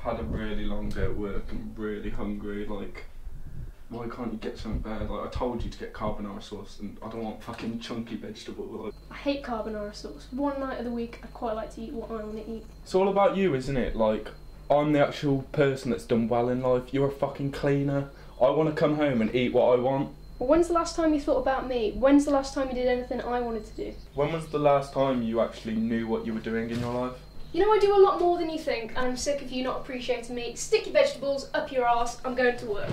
I've had a really long day at work. I'm really hungry. Like, why can't you get something better? Like, I told you to get carbonara sauce, and I don't want fucking chunky vegetable. Like, I hate carbonara sauce. One night of the week, I quite like to eat what I want to eat. it's all about you, isn't it? Like, I'm the actual person that's done well in life. You're a fucking cleaner. I want to come home and eat what I want. Well, when's the last time you thought about me? When's the last time you did anything I wanted to do? When was the last time you actually knew what you were doing in your life? You know I do a lot more than you think, and I'm sick of you not appreciating me. Stick your vegetables up your ass. I'm going to work.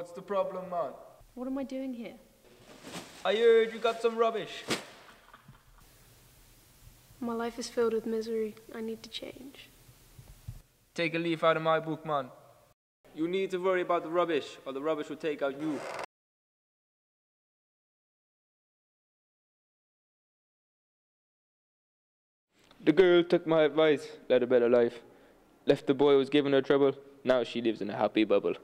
What's the problem, man? What am I doing here? I heard you got some rubbish. My life is filled with misery. I need to change. Take a leaf out of my book, man. You need to worry about the rubbish, or the rubbish will take out you. The girl took my advice, led a better life. Left the boy who was giving her trouble, now she lives in a happy bubble.